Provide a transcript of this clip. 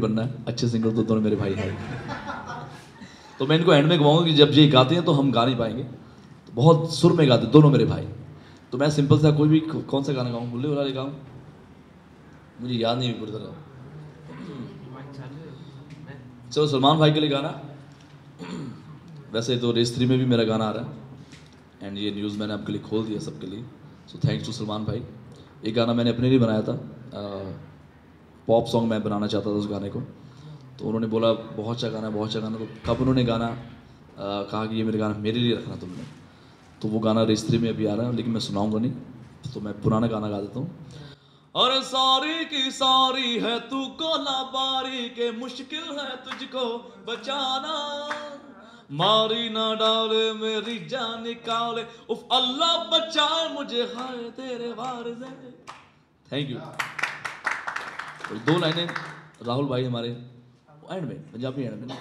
बनना है। अच्छे सिंगर तो दोनों मेरे भाई हैं। तो मैं इनको एंड में कहूँगा कि जब ये गाते हैं तो हम गा नहीं पाएँगे। तो बहुत सुर में गाते दोनों मेरे भाई। तो मैं सिंपल सा कोई भी कौन सा गाना गाऊँ? बुल्ले वाला गाऊँ? मुझे याद नहीं पूरी तरह। चलो, सलमान भाई के लिए गाना। वैसे तो रेस थ्री में भी मेरा गाना आ रहा है। एंड ये न्यूज़ मैंने आपके लिए खोल दिया सबके लिए। सो थैंक्स टू सलमान भाई। ये गाना मैंने अपने लिए बनाया था। पॉप सॉन्ग मैं बनाना चाहता था उस गाने को। तो उन्होंने बोला बहुत अच्छा गाना बहुत अच्छा गाना तो कब उन्होंने गाना अ, कहा कि ये मेरे गाना मेरे लिए रखना तुमने। तो वो गाना रेस थ्री में अभी आ रहा है लेकिन मैं सुनाऊँगा नहीं। तो मैं पुराना गाना गा देता हूँ। अरे सारी की सारी है तू कोला बारी के मुश्किल है तुझको बचाना। मारी ना डाले मेरी जान निकाले। उफ अल्लाह बचाए मुझे हाय तेरे वार थैंक यू दो लाइनें राहुल भाई हमारे एंड में पंजाबी एंड में।